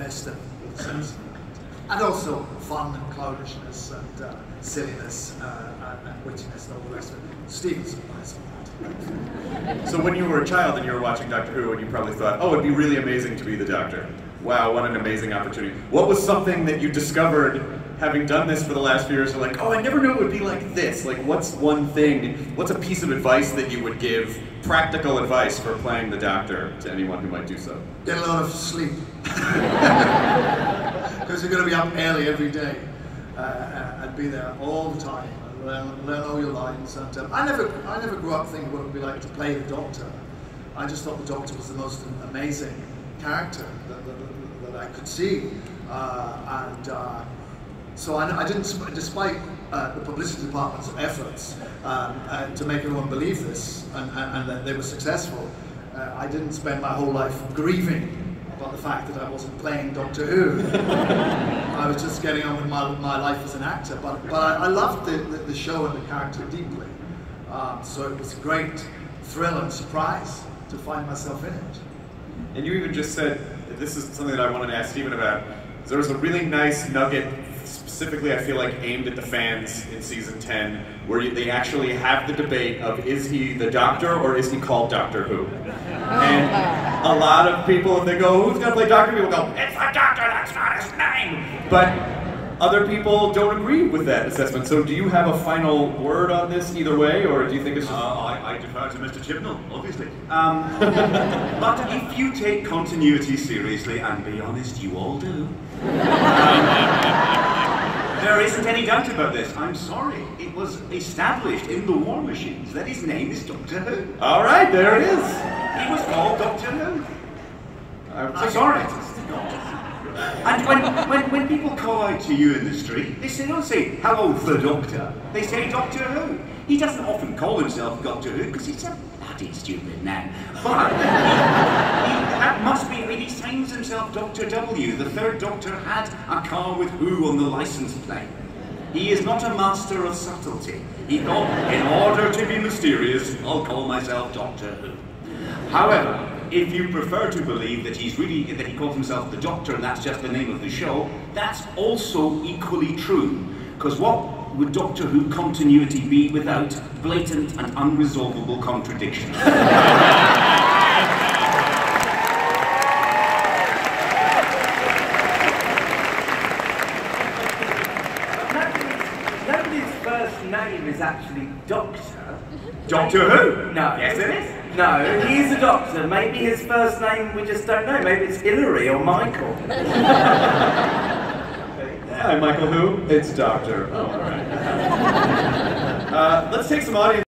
a sense of and also fun and clownishness and uh, silliness uh, and, and, wittiness and all the rest of it. Nice on that. So when you were a child and you were watching Doctor Who and you probably thought, oh, it'd be really amazing to be the Doctor. Wow, what an amazing opportunity. What was something that you discovered having done this for the last few years, are like, oh, I never knew it would be like this. Like, what's one thing, what's a piece of advice that you would give, practical advice for playing the doctor to anyone who might do so? Get a lot of sleep. Because you're going to be up early every day uh, uh, and be there all the time. Learn, learn all your lines. And um, I never, I never grew up thinking what it would be like to play the Doctor. I just thought the Doctor was the most amazing character that, that, that I could see. Uh, and uh, so I, I, didn't, despite uh, the publicity department's efforts um, uh, to make everyone believe this and, and, and that they were successful, uh, I didn't spend my whole life grieving about the fact that I wasn't playing Doctor Who. I was just getting on with my, my life as an actor, but, but I, I loved the, the, the, show and the character deeply. Um, so it was a great thrill and surprise to find myself in it. And you even just said, this is something that I wanted to ask Steven about, there was a really nice nugget specifically I feel like aimed at the fans in season 10, where they actually have the debate of is he the Doctor or is he called Doctor Who? And a lot of people, if they go, who's gonna play Doctor? People go, it's the Doctor, that's not his name. But other people don't agree with that assessment. So do you have a final word on this either way, or do you think it's just... Uh, I, I, defer to Mr. Chibnall, obviously. Um, but if you take continuity seriously, and be honest, you all do, there isn't any doubt about this. I'm sorry. It was established in the War Machines that his name is Doctor Who. All right, there it is. He was called Doctor Who. I'm so sorry. And when, when, when people call out to you in the street, they say, don't say, hello, the Doctor. They say Doctor Who. He doesn't often call himself Doctor Who because he's a bloody stupid man. But he, that must be, I he signs himself Dr. W. The third Doctor had a car with Who on the license plate. He is not a master of subtlety. He thought, in order to be mysterious, I'll call myself Doctor Who. However, if you prefer to believe that he's really that he calls himself the Doctor and that's just the name of the show, that's also equally true. Because what would Doctor Who continuity be without blatant and unresolvable contradiction? first name is actually Doctor. Doctor Who? No. Yes, it is. No, he's a doctor. Maybe his first name we just don't know. Maybe it's Hillary or Michael. Hi, Michael who? It's Doctor. Oh, all right. Uh, let's take some audience.